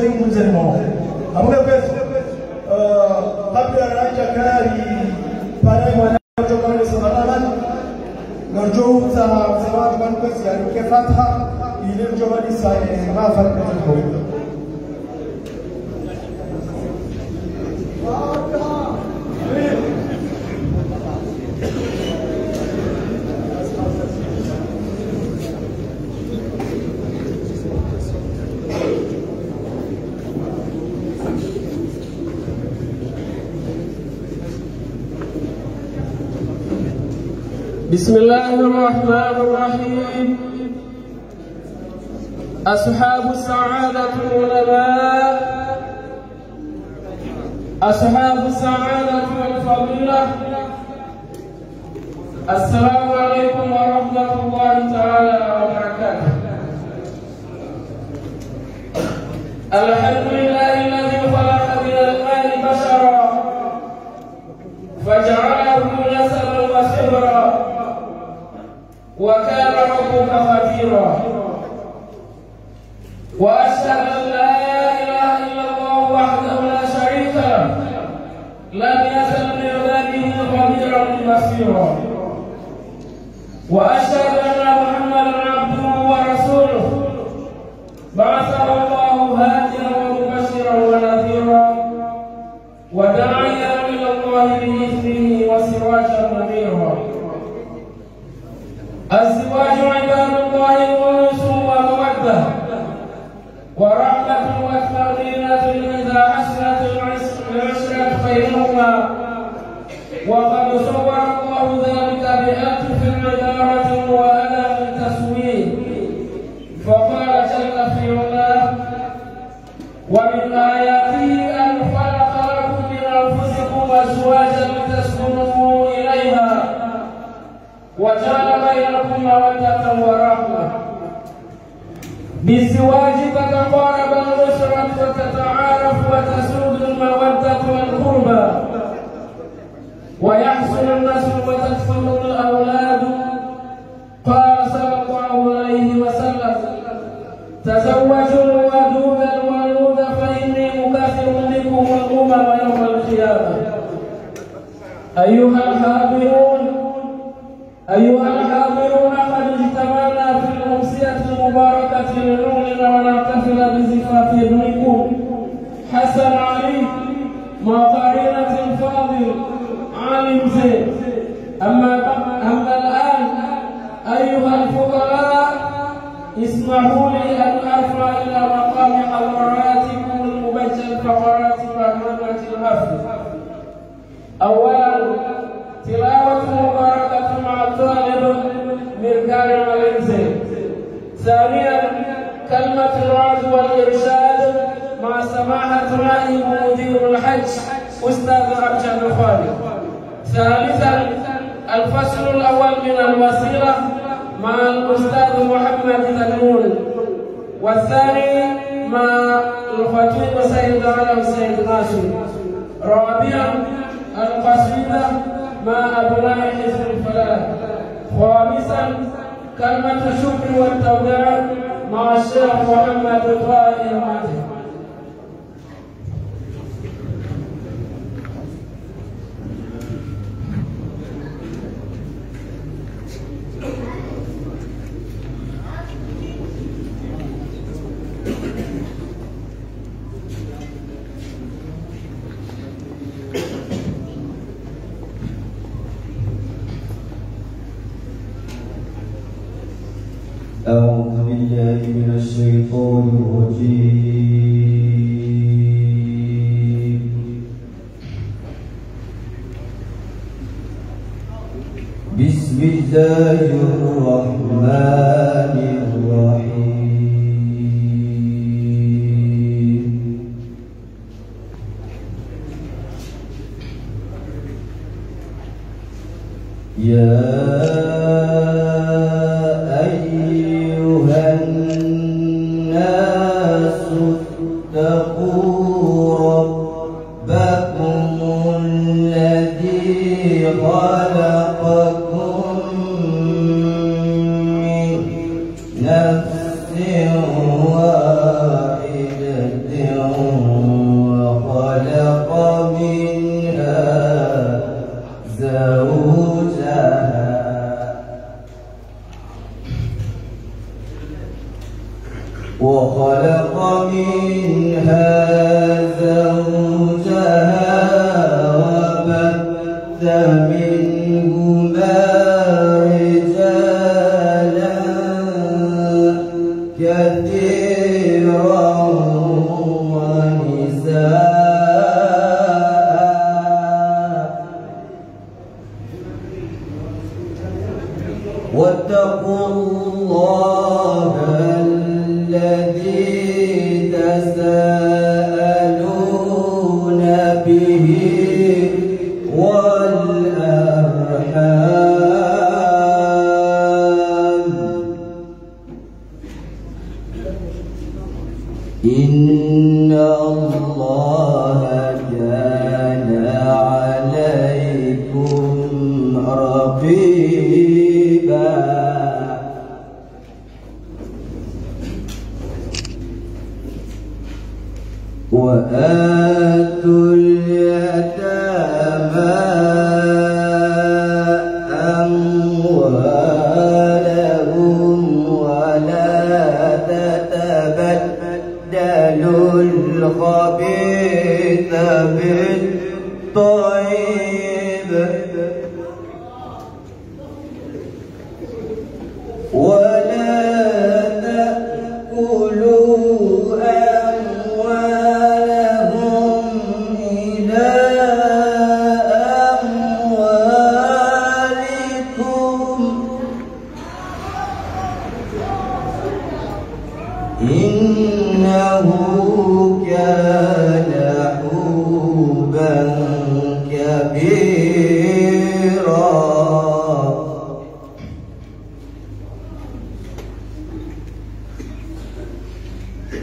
very much anymore. I'm going to first, Papua Raja Kanari, Paraimana, Jokan Salaman, Najo, Zaman, Kesi, Aruke Fatha, Ilem Jovani Sai, and Rafa Kanari. بسم الله الرحمن الرحيم. أصحاب السعادة العلماء أصحاب السعادة والفضيلة. السلام عليكم ورحمة الله تعالى وبركاته. الحمد لله الذي خلق من الماء بشرا. فجعله نسبا وخبرا وكان ربك خبيرا وأشهد أن لا إله إلا الله وحده لا شريك له. لم يزل بعباده خبيرا بصيرا وأشهد أن محمدا عبده ورسوله. بعثه بالزواج تتقارب الأسرة وتتعارف وتسود المودة والقربى ويحصل النسل وتكثر الأولاد. قال صلى الله عليه وسلم تزوجوا الودود الولود فإني مكثر بكم الأمم يوم القيامة. أيها الحاضرون الله الرحمن الرحيم. يا أيها الناس اتقوا ربكم الذي خلق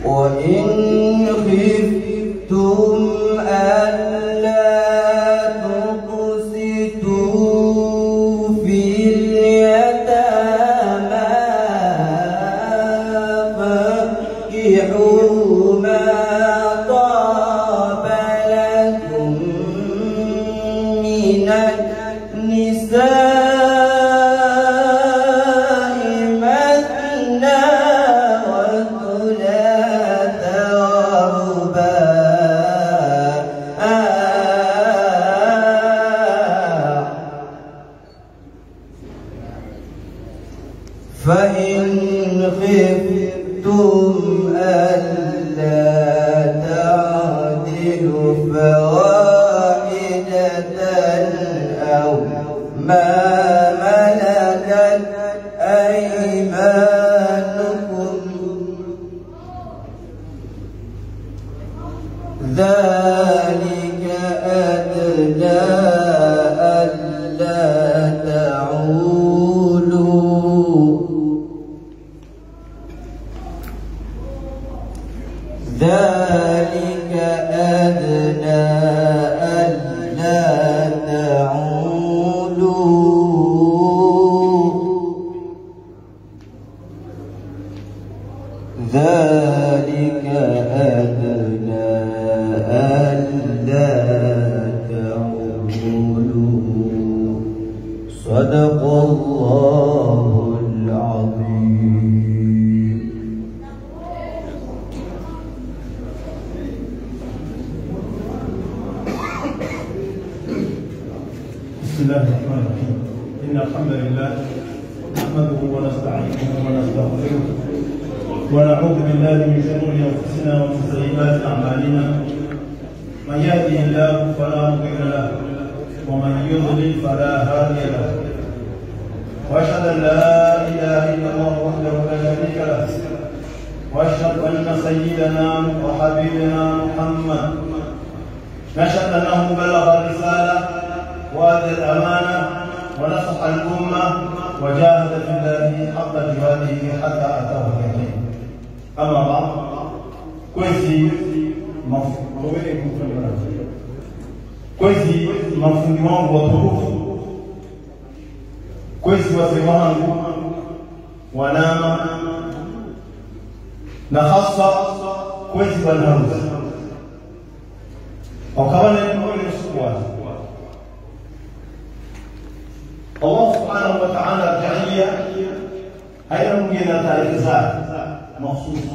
وإن خفتم أن وجاهد في الله حق جهاده حتى أتاه اليقين. أما بعد كويسي كويسي مفهومون وطروف. كويسي وسيمان ونام نخص كويسي والهوس وكبرت Allah subhanahu wa ta'ala jalia haina mwingine na taarifa zake mahsusi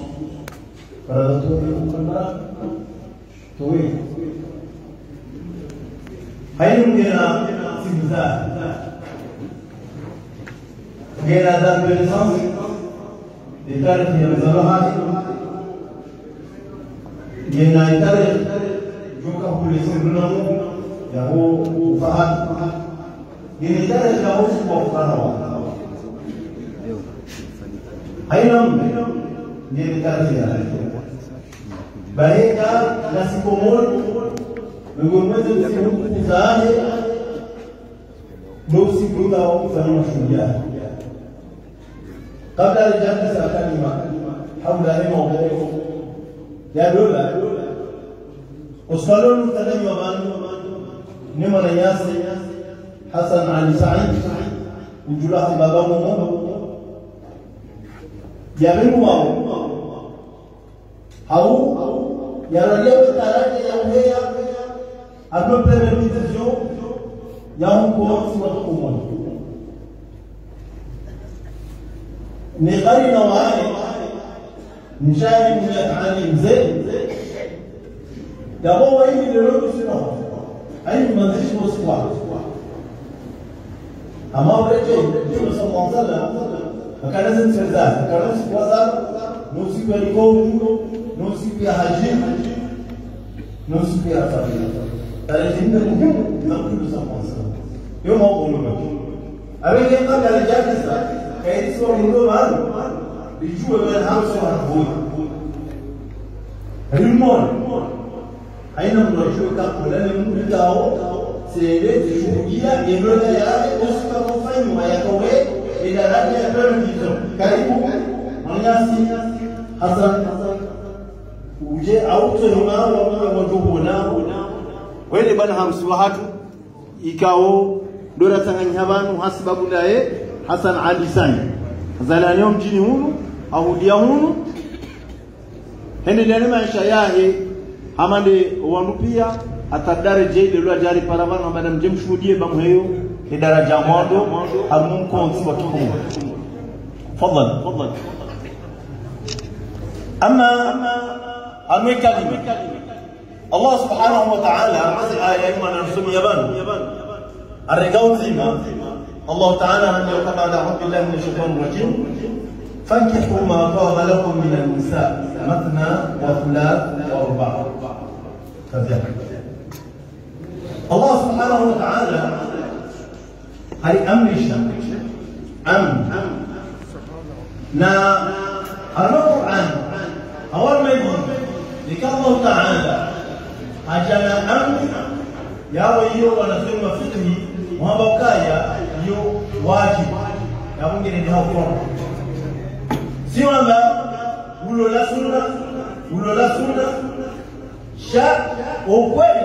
faradhatuni mukallaf tawil haina mwingine na simu zake غير ذات بالنص لتاريخ يمزلها ينا تاريخ جوكا بوليس بنمو يهو فهد ini tare da wasu kwakwarwa ainihin ne da tare da bare ka na sikomol mgomezi msimu zahe nusi kuda wa kufanya mashujaa kabla alijaanza kalima haula ni mawdu'u ya حسن علي سعيد وجلا بابا مو يا بنو ما هو هاو. يا رجال بتاعك يا هو يا أنا بتربي تجيو يا هو كورس ما تقوم نقاري نواعي نشاهد من يفعل مزيد يا بابا أي من الروح سنة أي من ذي شو سواه sinon. Aïe, il m'a dit, je me suis amma wani ce ce musamman sallah makana sun sirza makana su kwasa no su kwari ko no su biya haji no su biya fari tare da inda muhim na kudu musamman sallah yau ma ko nuna abin da ya kama da jaki sa ka yi tsohon seheleziia eneo la yale usikakofanywa yakawe idaraja ya television. Karibu Mwenyasi Hassan uje auto yomao wamwe wajubona wene bana hamsulahatu ikao dora tanganya banu hasibabu naye Hassan Ali Sani zalanio mjini hunu ahudia hunu hende maisha yahe amande wanupia atadare je lelo ajari paravana madam jem shuhudie bam heyo ni daraja modo harmum konsi wa kihumu fadhal fadhal ama amwe kalima Allah subhanahu wa ta'ala mazi aya ima na rusumi yaban الرجال زيما الله تعالى من يقول أعوذ بالله من الشيطان الرجيم فانكحوا ما طاب لكم من النساء مثنى وثلاث ورباع فذلك الله سبحانه وتعالى هاي أمر الشرع أمر نا القران أول ما يقول لك الله تعالى أجل أمر يا ويو ونسمى فقهي وما بقايا. يو واجب. يا ممكن ان هو سوى ما ulola sunna ulola sunna sha ukweli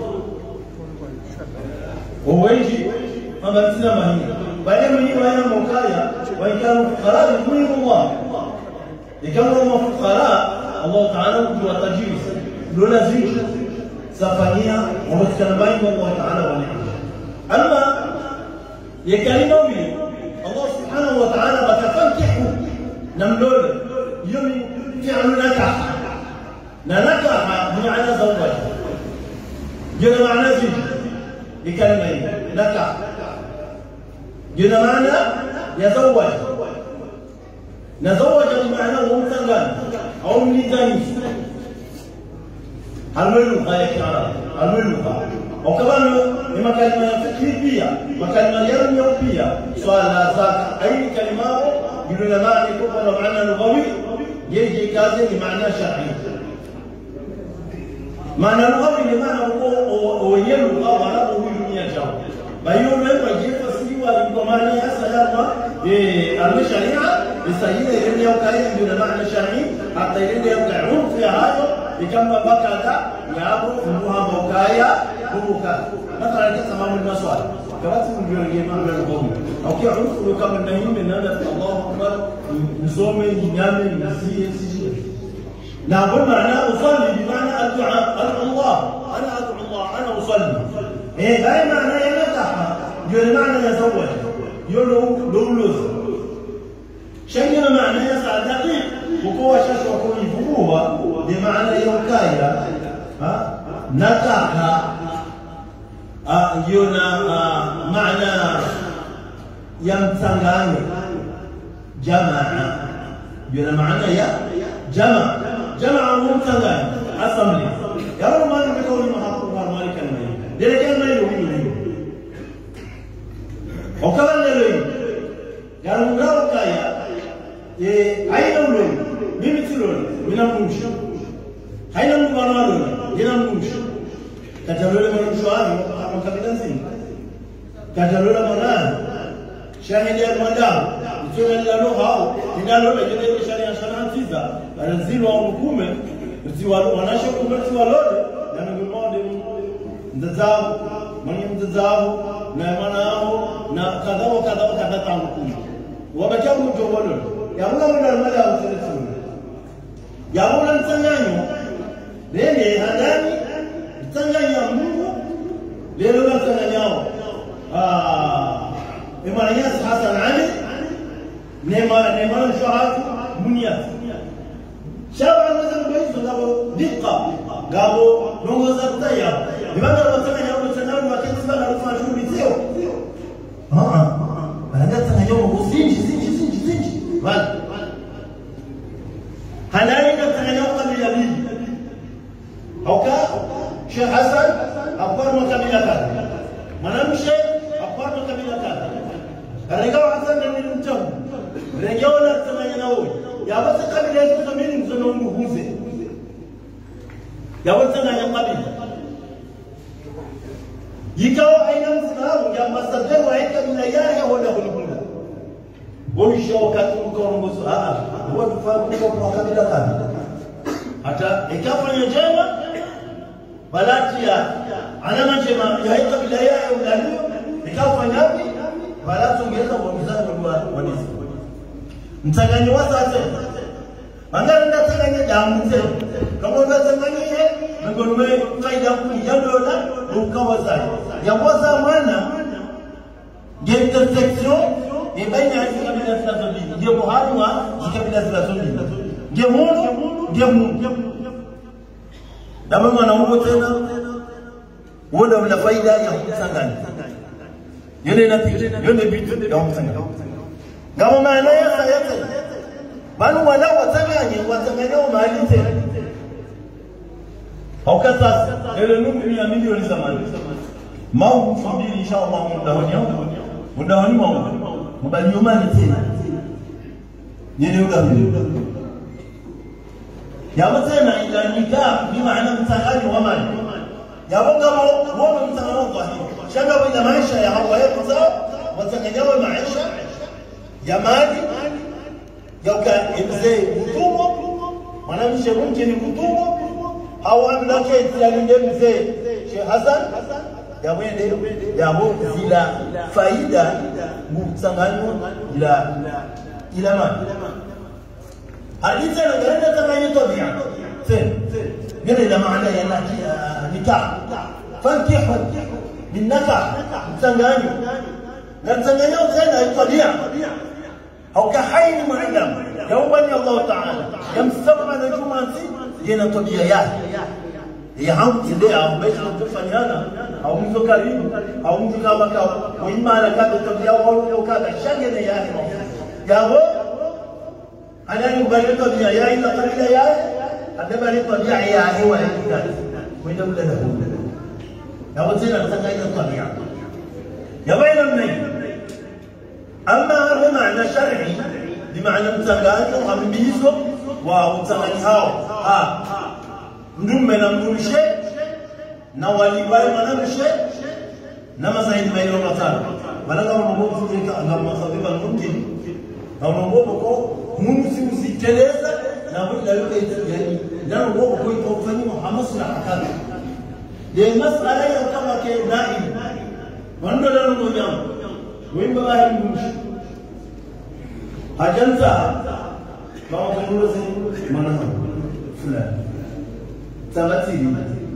بنسنا ما هي بعدين من يبغى هنا موكايا وإن كانوا فقراء يكونوا الله إن كانوا هم فقراء الله تعالى وجوا تجيس لولا زيج سفانيا ومتكلمين الله تعالى ونعمه أما يكلموا بي الله سبحانه وتعالى بتفنكحوا نملول يوم فعل نكح نكح بمعنى زواج جل معنى زيج بكلمة. لك جنمانا يزوج. نزوج بمعنى ومثل قال أو من الجميع هل من لغه يا كرام هل من لغه وكمان لما كلمة فكريبيا وكلمة يرميوبيا سؤال ذاك أي كلمة؟ جنمانا يكون معنى لغوي. يجي كازي بمعنى شرعي. معنى لغوي بمعنى هو هو هو jao bayo wewe jefa siwa kwa maana ya salama eh alsharia bisayida ile ya kai ndio maana shar'i hata ile ya urfi hayo ikamba bakada yabo kumbuha bokaya kubuka mathalan tamamu maswali kawati ndio ngie mambo ya ngomo au kia urfu kama na hime nanda Allahu akbar nisome nyame nisiye sisi na kwa maana usalli bi maana addu'a Allah ana ad'u Allah ndio maana ya zawaj yolo dawluz شيء معنى يسعى دقيق وقوة شاش وقوة يفقوها بمعنى يوكايا ها؟ نتاكا يونا معنى يمتنغاني جمع يونا معنى يا جمع جمع ممتنغاني أصملي. يا رب ما نبي ما حقوق مالك المالك دلك okabanneloyi yarungawokaya ayinamloyi mimitiloni minamumusha hayinamkubanaloni yinamumusha katalole manushoano amakabila nzima katalola manani shahidi almadamu itona linalohawo linaloejeneeshaniyashanaatiza arazilwaumukume wanashokume tiwalole nanigumode mzazavo mwenye mzazavo na manao na kadha wa kadha wa kadha tangu kuma wabakia kumtobolo yabula wala mali ya uselesi yabula msanganyo lele hadani msanganyo ya Mungu lele wala msanganyao ah Imaniyas Hasan Ali nema nema shuhaku munia shaba mazambo hizo gabo dikka gabo nongo zataya ibada watakanya أنا تناول وسينجي سينجي سينجي سينجي. بل هنالك تناول قبل يمين أو كا شيخ حسن مكملة كذا. منامشي أخبار مكملة كذا. الرجال حسن من المتهم الرجال لا تناول yabata kabila yetu kamili mzono umuhuze yawatanganya kabila yikawa aina msilamu ya masadari wa kabila yake wala hulubula mwisho wakati ulikuwa ah, ah, ah, huwa tufahamu kwa kabila kabila. Hata ikapo ni njema balati ya alama njema ya hiyo kabila ya ndani ikapo ngapi? Balati ungeweza kuongezana kwa kwa nisi. Mchanganyo wa sasa. Mangana ndachanganya damu zetu. Kama unachanganyia mngoni wewe faida kuni ya ukawa zai. Ya mwana ngende section ni baina ya kabila zinazolini ndio kuhani wa kabila zinazolini nge Mungu nge Mungu na mama na Mungu tena. Wala una faida ya kutanganya yone na yone bitu ya kutanganya ngamo maana ya sayate bali wala watanganye watanganyao mahali tena haukata ile nuku ya milioni zamani mau mbili inshallah muda honi muda honi mau mbali yomani tena yene ugavi yabo tena ila nikah bi maana mtangaji wa mali yabo kama wao mtangaji wa hii shanga bila maisha ya hawa yetu watanganyao maisha ya mali ya mzee mtumwa mwanamshe mke ni mtumwa hawamlake tilalinde mzee Sheikh Hassan yawende yabo zila faida mutsanganyo ila ila mali hadithi na ganda tanganyo tabia sen ganda ila maana ya nikah fankihu min nakah mtsanganyo na mtsanganyo tena tabia أو كحين معلم يومني الله تعالى يمسمع نجوم أنسي جينا طبيعيات هي هم تدعى أو بيش تفني هذا أو au mtu karibu au mtu kama ka wimana kabe tabia wao leo kabe shange ne yani yabo anani ubali tabia ya ila tabia ya adaba ni tabia ya hewa ya kidani kwenda mle na mle yabo tena nataka ile tabia yabo ina mnai ama hapo maana shar'i bimaana mtanganyo ambizo wa na mdumishe na walibaye mwanamshe na mazaidi maeneo matano balaga mambo kufika na masabiba mumkin na mambo ko mungu si usiteleza na wala yote yani na mambo ko itofanywa Muhammad sallallahu alaihi wasallam de masala ya kama ke naim wando la ngo nyam wimba ba hin mumshi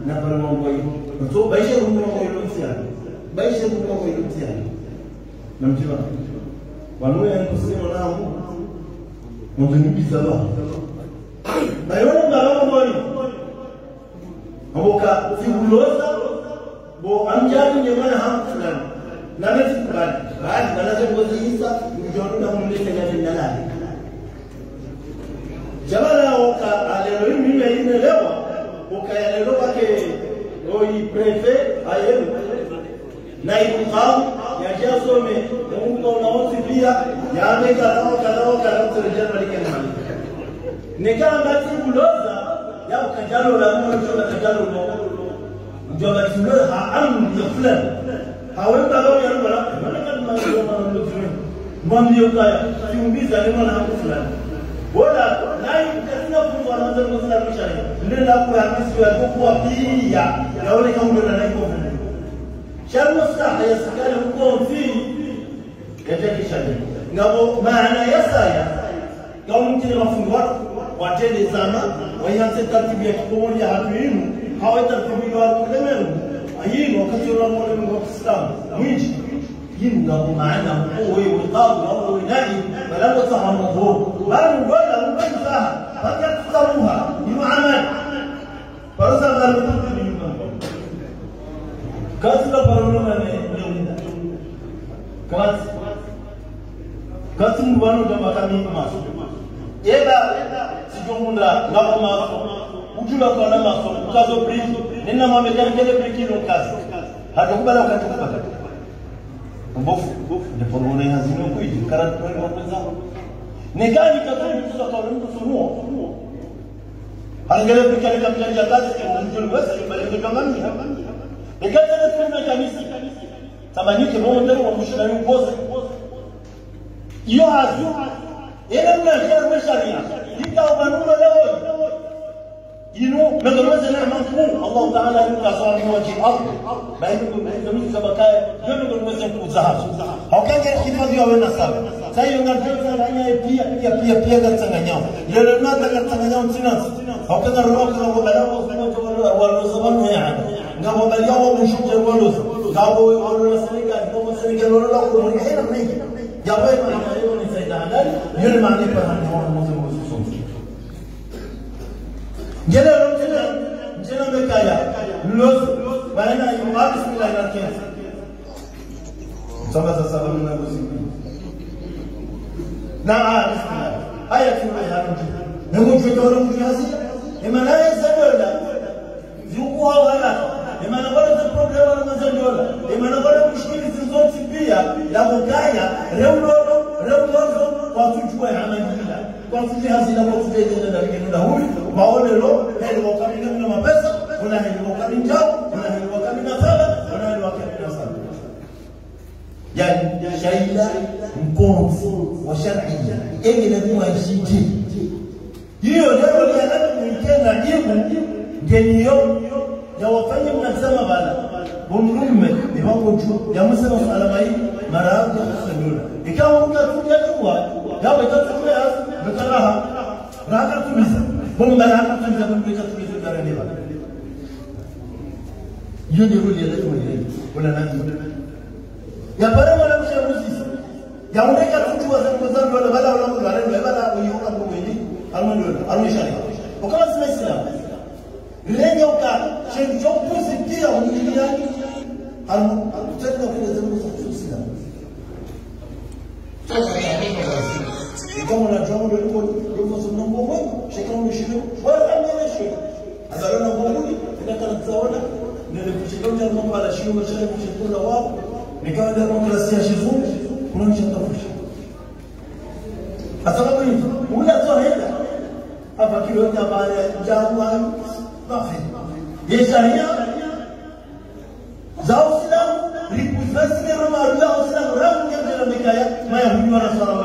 na balima koy so bayse rum no koy lum siya bayse rum no koy lum siya nam na wax wanu en ko sima na mu mo tan bi sala na yo na balama koy aboka si bulosa bo am jaani ne mana ha fulan nana ci bad bad nana ci wasi isa ni jodu da mun ne ga nana jabala wa ka alayhi min yayin lewa كيعلنوا وي بريفي ايام نائب مقام يجي اسومي يقوم نوصي فيها يعمل كذا وكذا وكذا وترجع ملك المال نكان باتي بلوزا يا كجالو لا مو نجوم كجالو مو نجوم تلوها عم يفلن هاوين بالون يا رب لا ما نقدر ما نقدر ما نقدر ما نقدر ما نقدر ما نقدر ما نقدر la kwa hamisi ya kwa pia yaone kama ndio anaiko fundi sharu saha ya sakala huko fi yatakisha ngabo maana ya saya kama mtu ni mafungu watu watende sana waanze taratibu ya kimoja hatuinu hawataratibu wa kulemenu ayino wakati wa mwalimu wa Kiislamu mwingi ينقض معنا هو وقاض وهو نائب فلا تتعرضوا بل ولا منفعها قد يكسروها يعمل فرسل ذلك كاتب فرمنا من كات كاتب بانو جمع kami masuk eda sijumunda ngabo maso ujula kwa na maso ukazo brief nina mamekani kile brikino kazi hatakubala wakati kupata Mbofu ndipo unaona hazina kweli karatu kwa kwanza ni gani katoa kwa mtu sunuo angele pikale kabla ya kazi kwa mtu wewe bali kama mimi ikaja na tuna kanisa tamanike mambo ndio wa mshirani mboze hiyo hazu ile mna kwa sharia ika ubanuna leo inu nagaweza na mamkuu Allah Taala yuka sawa ni waji ardhi bainakum bainakum sabakaya ndio ndio kuzahabu haukange hifadhi wawe na sawa sasa hiyo ndio sana pia pia pia pia gatanganyao leo nata gatanganyao tena haukange roho kwa balao kwa walo zamani ya ngabo balao mshuje walo ngabo walo na serikali kama serikali walo la kwa ni hela mingi japo hiyo ni saida halali yule maana kwa hadi mwanzo mwanzo Jela jela jela mekaya los baina yuwa bismillah na kia. Saba sasa bana na kusipi. Na bismillah. Aya tumeharudi. Na mujitoro mjazi. Emana yezadola. Zikuwa wala. Emana wala za problem wala mazandola. Emana wala mushkili zilizotibia ya mukaya reulo reulo kwa tujua ya amanila bafuti hazina bafuti yene na kinu na huli maolelo heli wakamina mina mapesa kuna heli wakamina njao kuna heli wakamina sana kuna heli wakamina sana yani shaida mkonfu wa shar'i yenye lazima ishiki hiyo jambo la lazima mtenda jibu ngeniyo ya wafanye mnasema bana. Bumrumme ni wangu tu. Ya msema alama hii mara yako kusalula ikawa mtu atuja tu watu itatulia mtaraha raka tuliza bomba raka tuliza bomba tuliza darani bana hiyo ndio rudi ya lazima ile wala nani ya pale wala mshauri yaoneka mtu wa zangu zangu wala wala wala wala wala wala uyoka kwa mwenye almando almishari ukama sima islam lenye uka chenjo positia unijia almutenda vile zangu za kusina kama unajua ndio liko liko sunna ngoma shekana mshiro wala amena shekana azalona ngomuni ndaka nazaona ndio kushikana mambo ala shio mshale kushikana wao nikawa ndio demokrasia shifu kuna mshatafusha asababu ni ula zoenda hapa kiweka baada ya jangwa bafi yesharia za Uislamu ripuzasira maruda Uislamu ramu kama mikaya maya hunywa na swala moja moja moja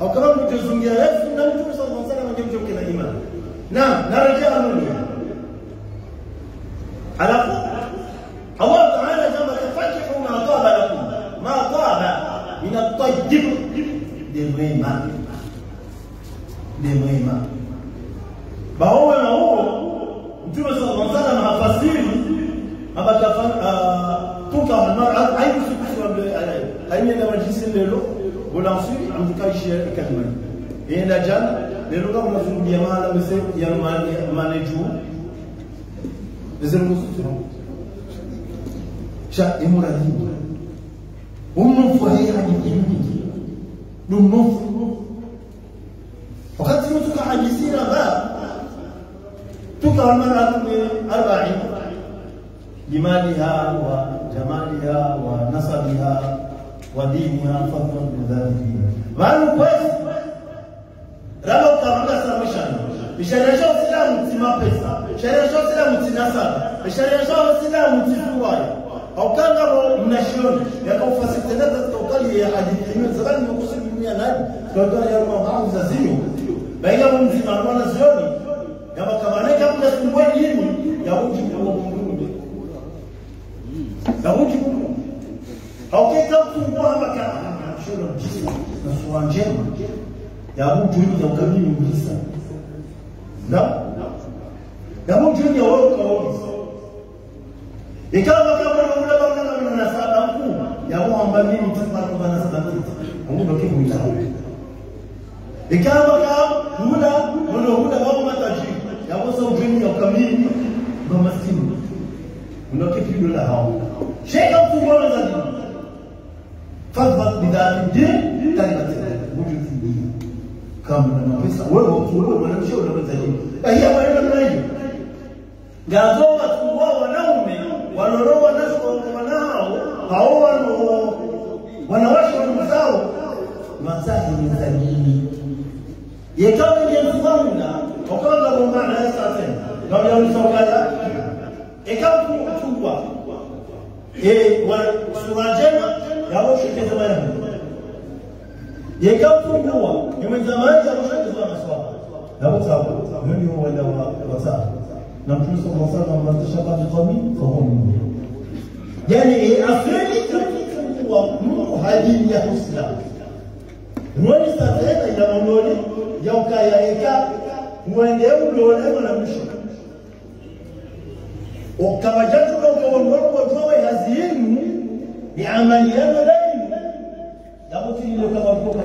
au kama mtazungia na Mtume sallallahu alaihi wasallam ndio mtu kina imani. Na narejea nini yenda jana lelo kama unazungumzia mahala mse ya maneju zero musu sha imura hii ummu fahia hadithi dum nofu wakati mtu kahadithina ba tuka almar'atu min arba'in بمالها وجمالها ونسبها ودينها فضلا من ذلك رابط كامل سامشان bisharisha usilamu ti mapesa sharisha usilamu ti nasaba sharisha usilamu ti fuwaya aukanga ro mnashioni yakaufasitenda katika ukali ya hadithi hiyo zamani nimekusa dunia nani kwa ya mambo za zio baina mzima mwana zioni ya makamaneka kuna simbwe yini ya uji kwa mungu Daudi haukeka kufungua hapa kana shule mjisa na sura njema ya mtu ya ukabili Não? Não tinha outro homem. E cada cabra não leva nada na nossa tampa. E a mão ambani não tem para cobrar nessa tampa. Vamos bloquear o Islam. E cada cabra muda, quando muda vamos matar gente. E a moça o joelho ao caminho, vamos assim. Não que filho da alma. Chega o fogo na cidade. Faz o bidade de tanto kama na mapesa. Wewe wewe mwanamke unaweza nini hiyo maneno kama hiyo. Ngazo watu wanaume wanoroa nazo kwa wanao hao wano wanawake wa zao. Masahi ni dini yekawa ni mfanga wakaanza kwa maana ya sasa ndio yao sokala ikawa kuchukua eh wa sura njema yao shekeza baya yakafungua yamezamaji ameshakuwa maswala hapo sababu ndio wala wa sawa na mtume sallallahu alaihi wasallam anasema bi qawmi fa hum yani afeni kufungua Mungu hadi ya Uislamu Mwani sasa ina mondoni ya ukaya eka mwende ulole na mshika ukawajatu na ukaondoka kwa hazinu ni amali yenu leo yakutilile kama kwa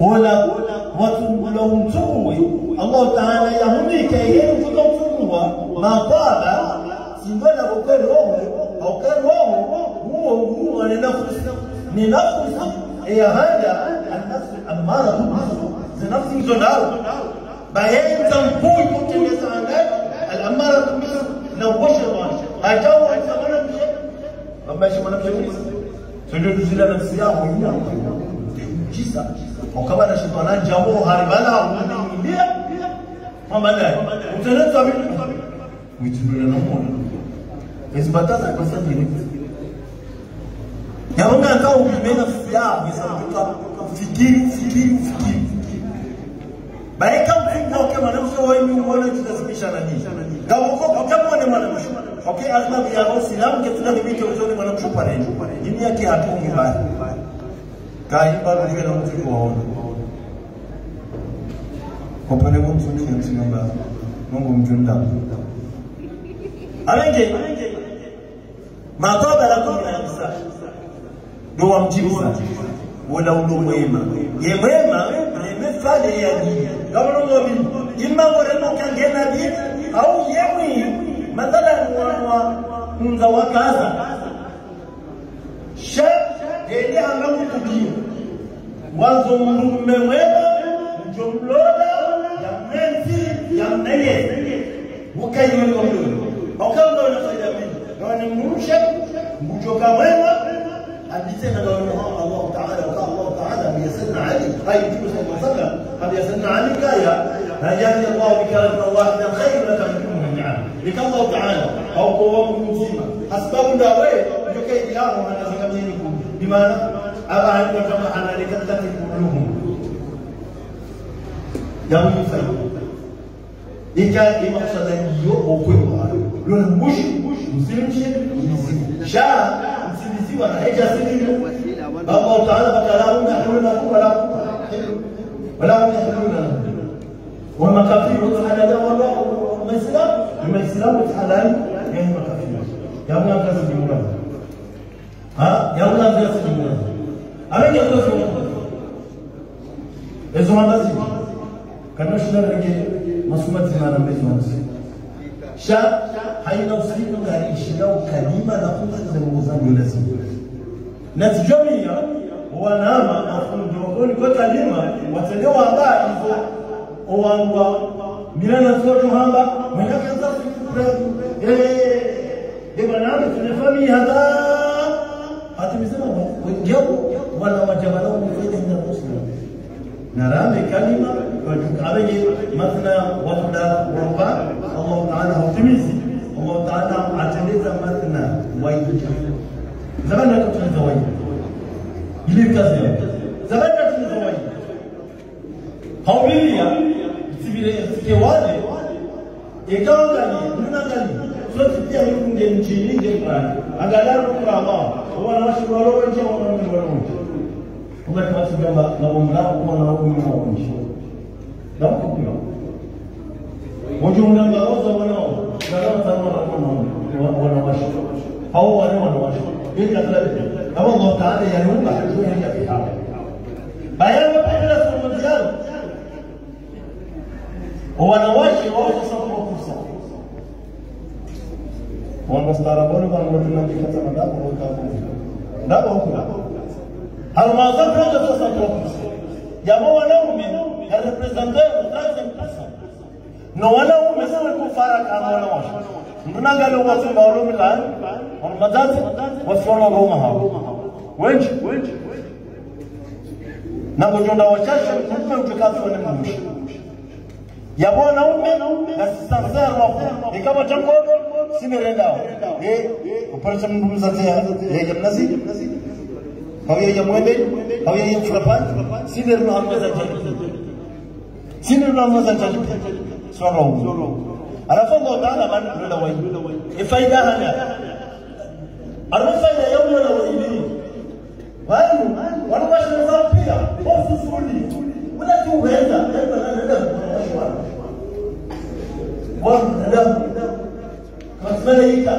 ولا ولو متوي الله تعالى يهمك يهمك تطوع ما طاب سيبنا وكان روح أو كان روح هو هو لنفس لنفس هي هذا النفس الأمارة بالسوء نفس زنار bayenza mvui kutengeza angani alamara tumisa na uwashetani hajawa mwana mshe ambaye mwana mshe ndio tuzila nafsi yao wenyewe kisa wakama na shukrani jambo haribana unaingia kwamba ndani utaleta vitu vitulana na Mungu. Mesibataza kwa sababu ni Yaona kama ukimena fia misabata fikiri fikiri fikiri. Baika mfungo kwa mwanamke wao ni mwana tutasimamisha na nini? Kama uko kama ni mwanamke. Okay, azma ya Uislamu kwa tunadhibiti uzuri mwanamke pale. Dini yake hatumu mbaya. Kayıplar bugün anlatık oldu. Kopere kontrolü yönetiyorum ben. Mungu mjunda. Arenge. Matoba la kuna yamsa. Ndo wamjibisa. Wala ulo mwema. Ye mwema, ye mefale ya dini. Kama nongo bini. Jimba mwereno kangena bini. Au yewi. Mathala mwa mwa. Munga wakaza. Sheikh yeye angamu kudio mwanzo mrume mwema njomlola ya mnenzi ya mneye ukayiwe kwa mdomo okawa na faida mingi na ni mrusha mjoka mwema حديثنا لو الله تعالى وقال الله تعالى بيسرنا علي هاي تقول صلى الله عليه وسلم قد يسرنا علي كايا هداني الله بك رجلا واحدا خير لك من كل نعم لك الله تعالى أو قوة مسلمة اسباب داوي يكي اله أنا زكمينكم بمعنى ابا ان جمع على التي كلهم يوم يفعل ika imaksada iyo okwewa lona mushi msilimshi sha msiliziwa na eja silimu Allah Ta'ala bakalahu yahluna wala wala yahluna wa makafiri wa halala wala maislam maislam halal yani makafiri yawula bɛ fili mun na a bɛ ɲɛfɔ fili mun na ezɔnbazi kana suna da ke masumati na na bai zuwa sha haina usiku na ishiria ukalima na kuza zunguza mulezi na tijamia wanama na fundogoni kwa kalima watendewa ambaye hivyo owangwa milana soto hamba mwenye kaza siku prezu eh ndio maana tunafamia hadhaa atimizema wengine wala wajamano wafanye na muslim. Na rame kalima kwa jukareye mathna wafda waruba Allah ta'ala hautimizi Allah ta'ala ateleza mathna waidu zamani ya kutuliza waidu ili kazi ya zamani ya? Kutuliza waidu haumili ya sivire sike wale ekao gani, nuna gani sote pia hiyo mge mchini nge kwa hiyo Agaklah bukan Allah. Orang nak suruh Allah macam orang nak suruh Allah. Orang tak masuk dalam bak, nak orang nak, orang nak orang nak orang nak. Dah pun kira. Ujung dalam bak, orang sama nak. Dalam sama nak orang nak. Orang nak masuk. Hau orang nak orang masuk. Ini tak terlalu. Tapi orang tak ada yang lupa. Itu yang dia pihak. Bayar apa yang dia suruh menjelaskan? Orang nak masuk, orang nak masuk. Wanastaraboni kwa mmoja na kikata madapo kwa kafu ndapo huko halmashauri projet sasa kwa jamaa wanaume ya representative 30% no wanaume sasa kufara kama wanawake mnangalo watu maalum la on madazi wasiona Roma hao wengi na kujonda wachache mtume utakazo ni mwisho ya wanaume na sasa wapo ikawa tango singelendawo operation mbumizateya yeja mnazi. Hawiyeja mwende hawiyeja mfurapan sineruno hamazatali sineruno hamazatali sorowu alafu ngo taala o kulela wayi ifaida hana arfaida yawna la wayili wanu wanu washina zampia ofu suli wala tuweza wala tuweza wala tuweza malaika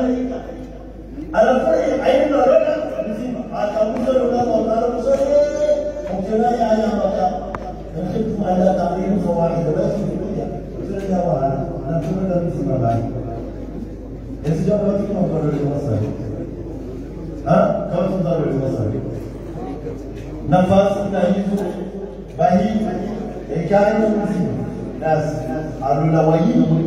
anafurahi aina roga mzima akamuza roga maulana mzee mkena ya ya mata nkitu ala tamiru fawahi basi kuja kuja wa na kuja mzima bali esija watu kwa kwa masali ha? Kama tunza masali nafasi na hizo bahi hekaya mzima. Nasi alulawayimu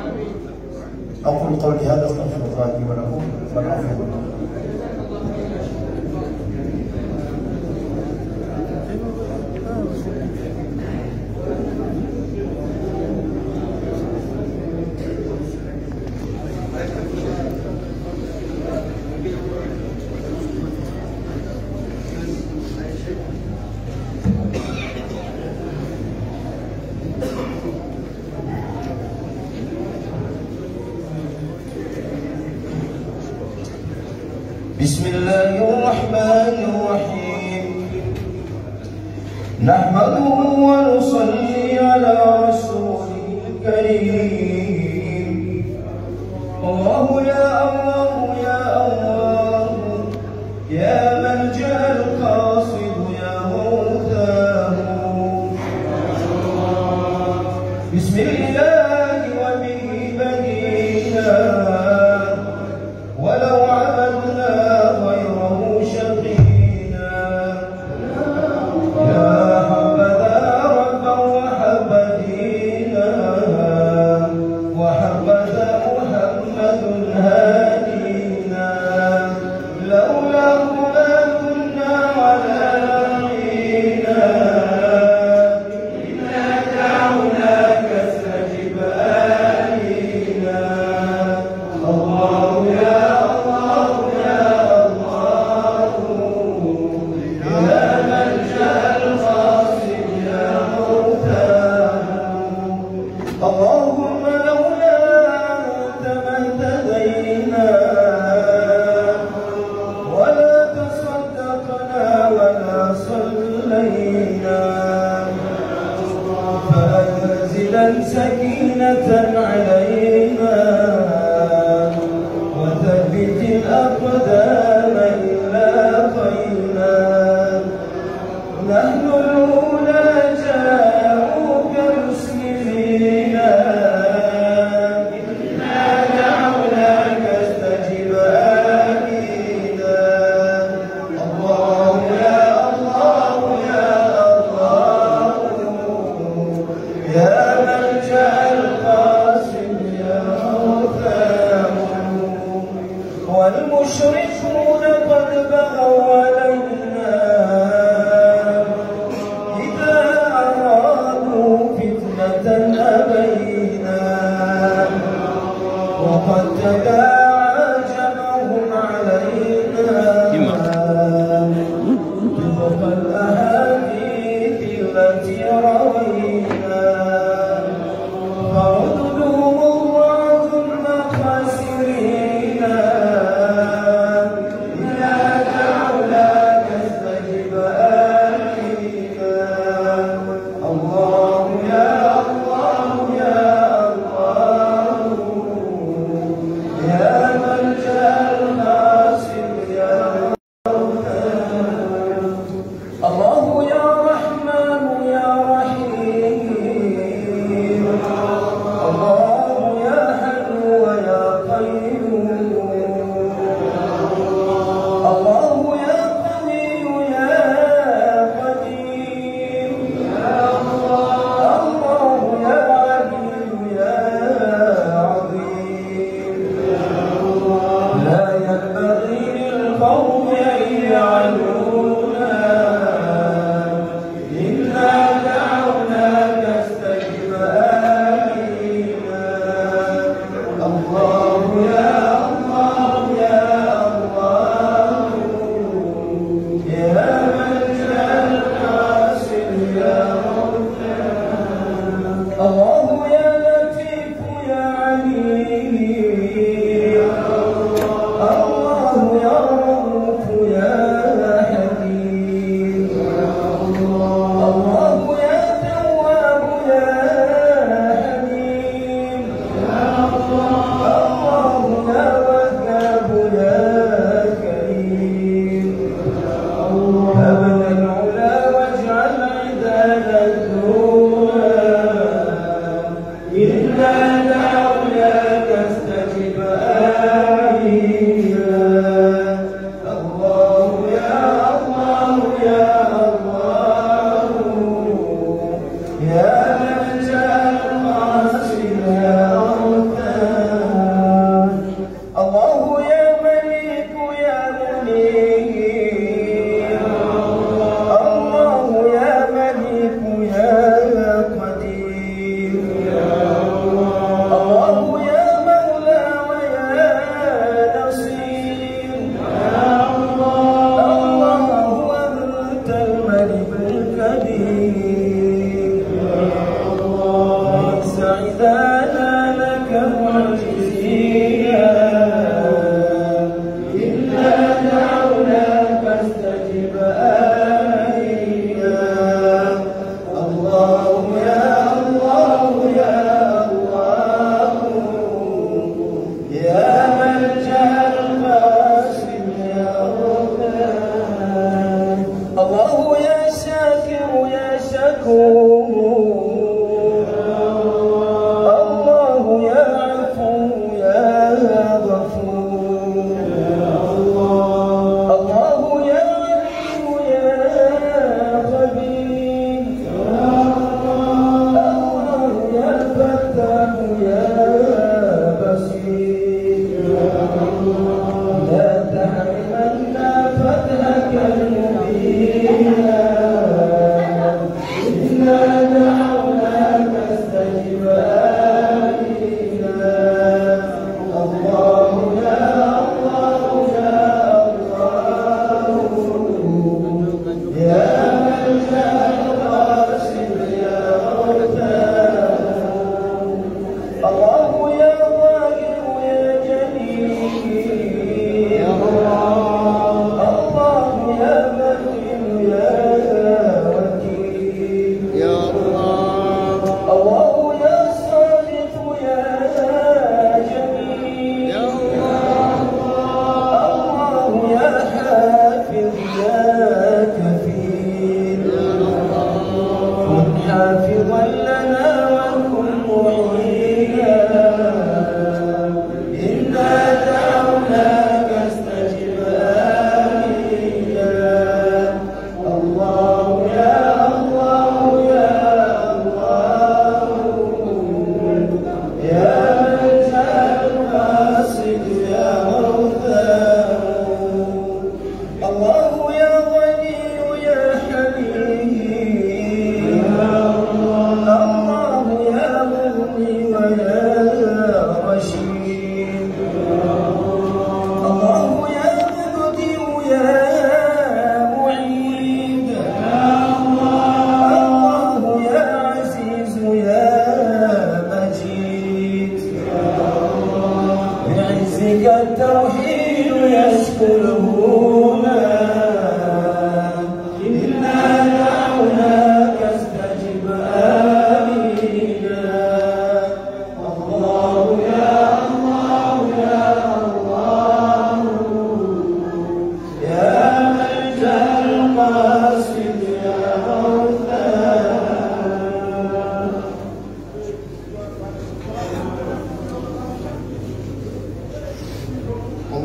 أقول قولي هذا أستغفر الله لي ولكم والعفو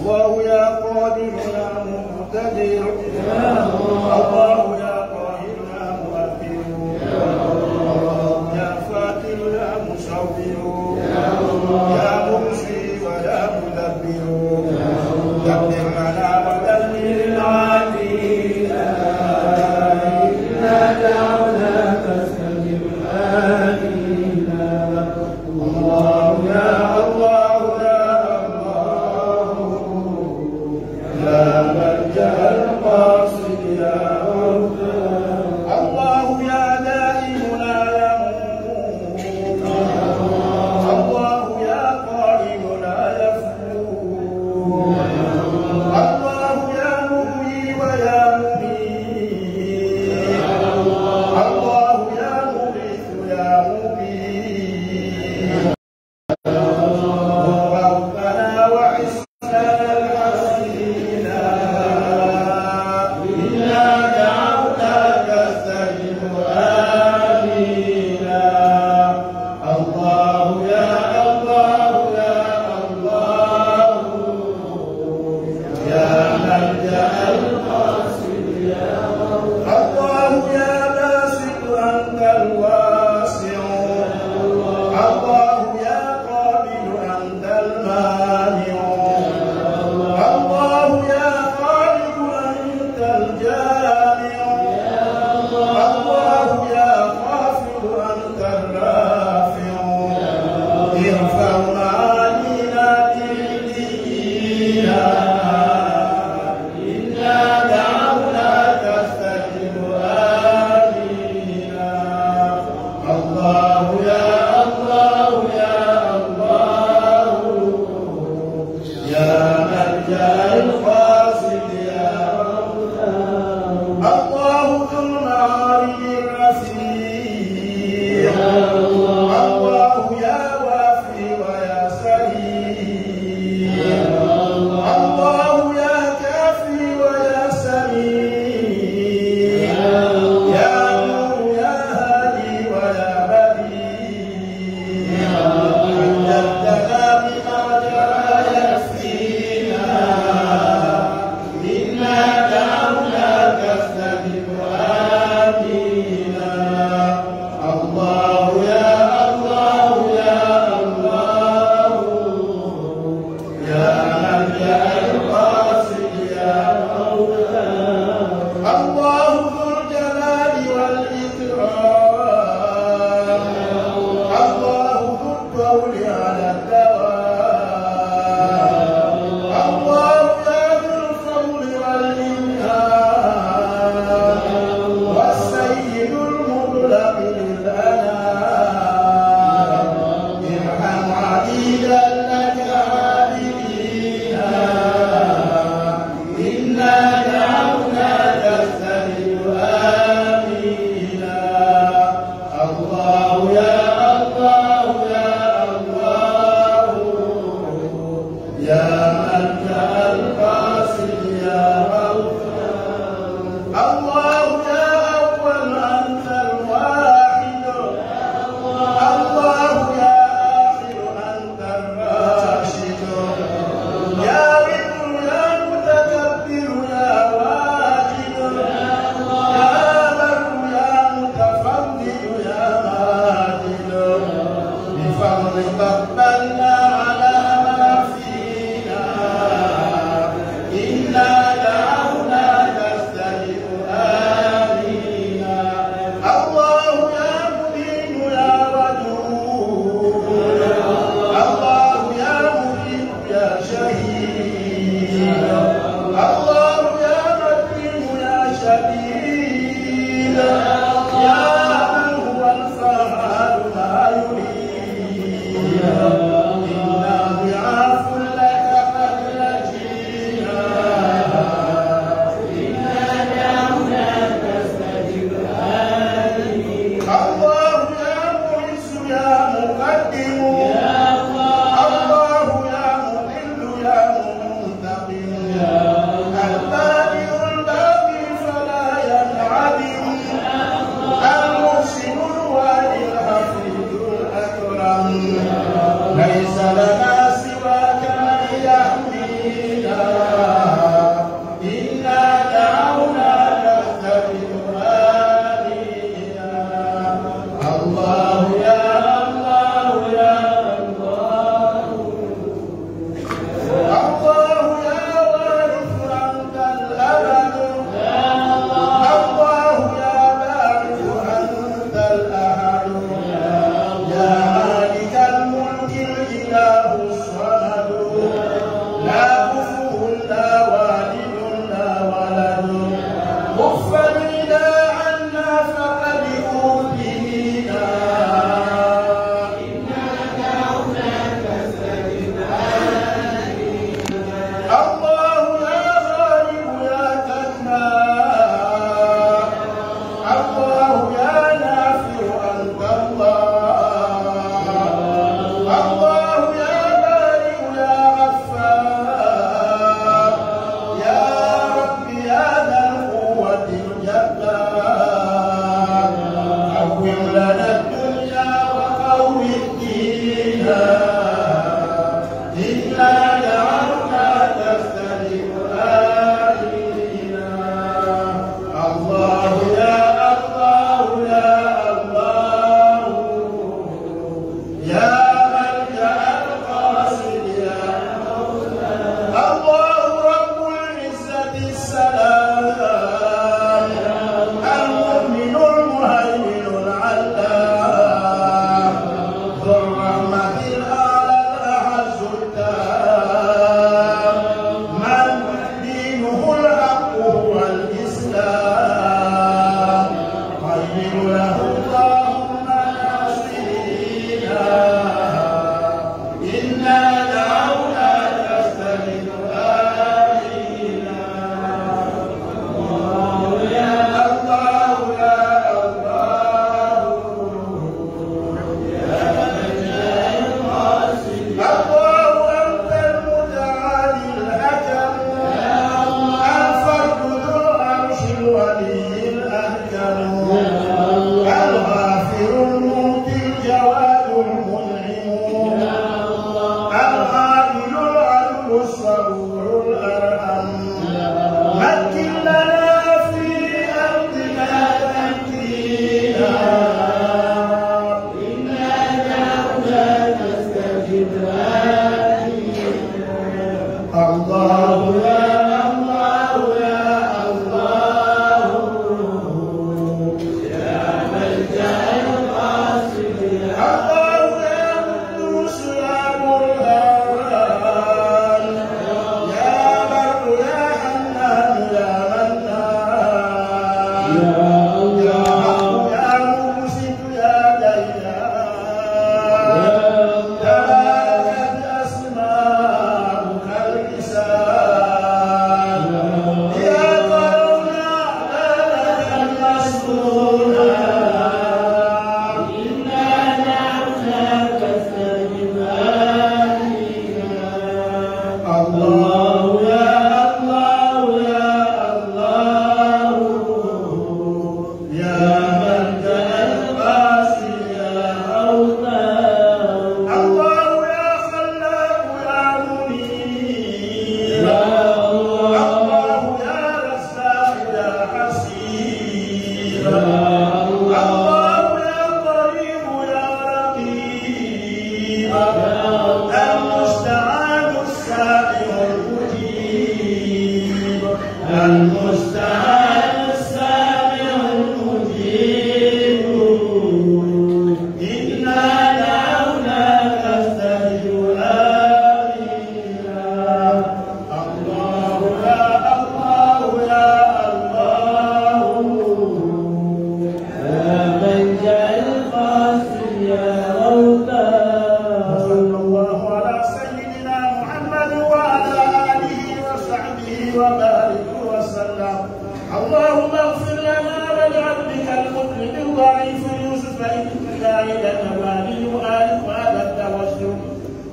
الله يا قادر يا مقتدر. الله يا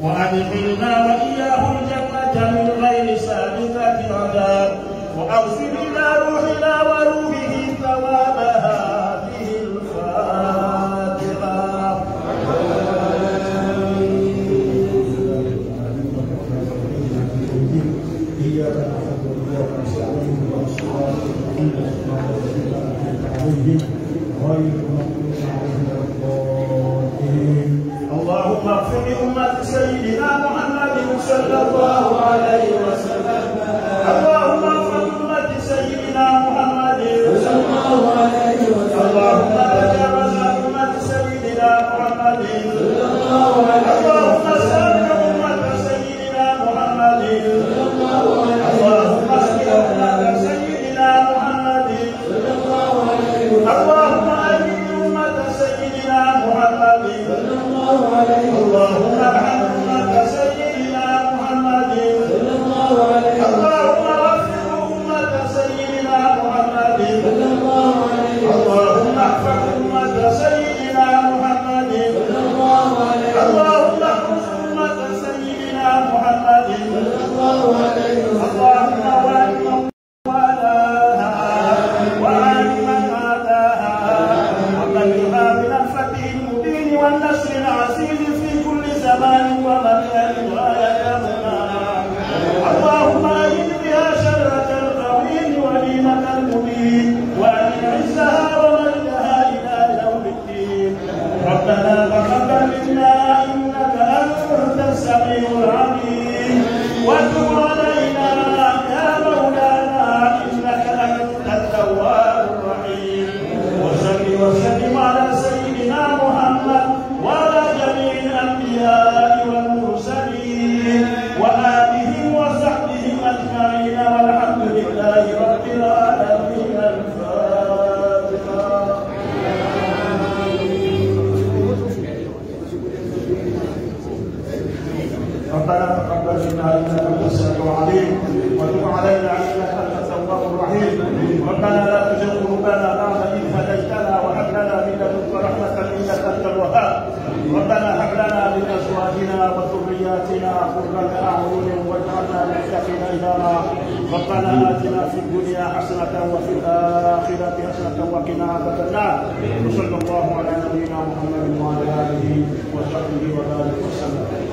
وأدخلنا وإياهم جنة من غير سابقة عذاب. وأغفر لنا ربنا لا تزغ قلوبنا بعد إذ هديتنا وهب لنا من لدنك رحمة إنك أنت الوهاب. ربنا هب لنا من أزواجنا وذرياتنا قرة أعين واجعلنا للمتقين إماما. ربنا آتنا في الدنيا حسنة وفي الآخرة حسنة وقنا عذاب النار. وصلى الله على نبينا محمد وعلى آله وصحبه وبارك وسلم.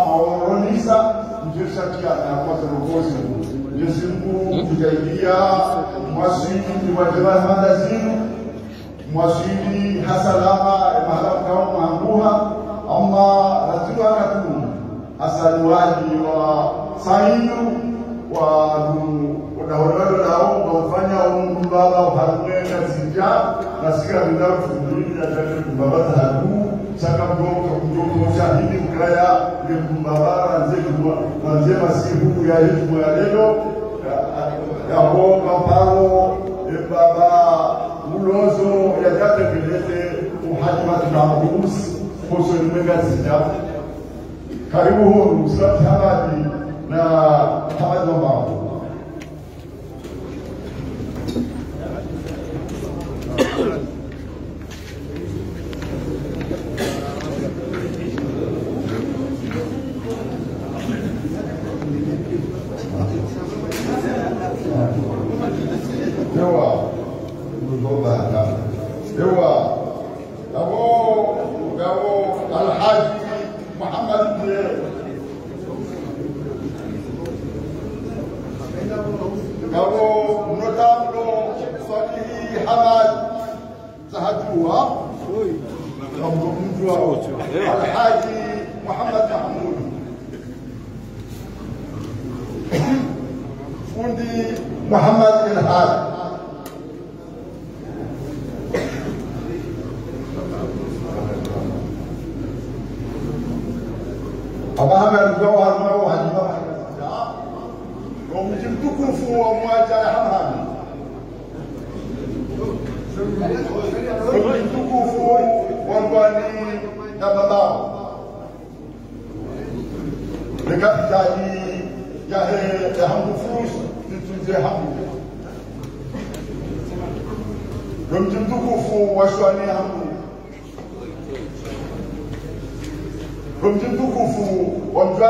nishati ya kwa viongozi. Mwenyezi Mungu kujaidia mwasidi wajamaa madazini mwasidi hasalama mahala mkao maanguha Allah ratibu akatum asaluaji wa sainu wa udahodoro lao ukaufanya umundu baba uharumwe na na sikira bindaru kuduni na tatu kumbabaza hakuu chaka mgongo kumjokoza hili ukaya ile kumbabara zetu kuanzia ya hitu ya leo ya bomba pao baba ulozo ya jate karibu huru msilati hamadi na hamadi wa mbao. 阿门阿门阿门。别看家里家里有红布福，你就是红。从今天起，福福我就是红。从今天起，福福我就是。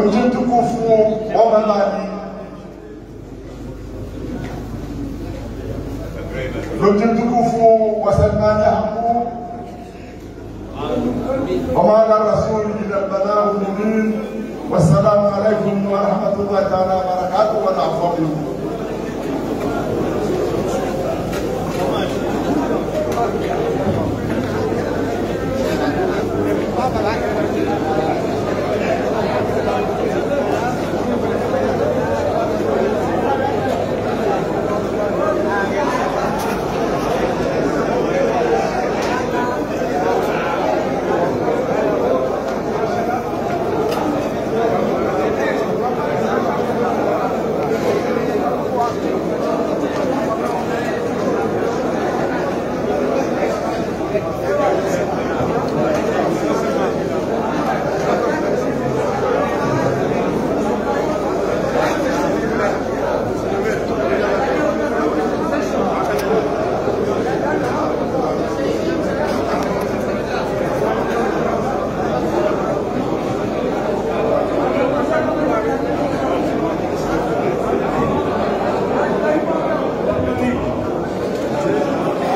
mji mtukufu wa Ramadhani, mji mtukufu wa Salmani haku وما على الرسول إلا البلاغ المبين والسلام عليكم ورحمة الله تعالى وبركاته والعفو منكم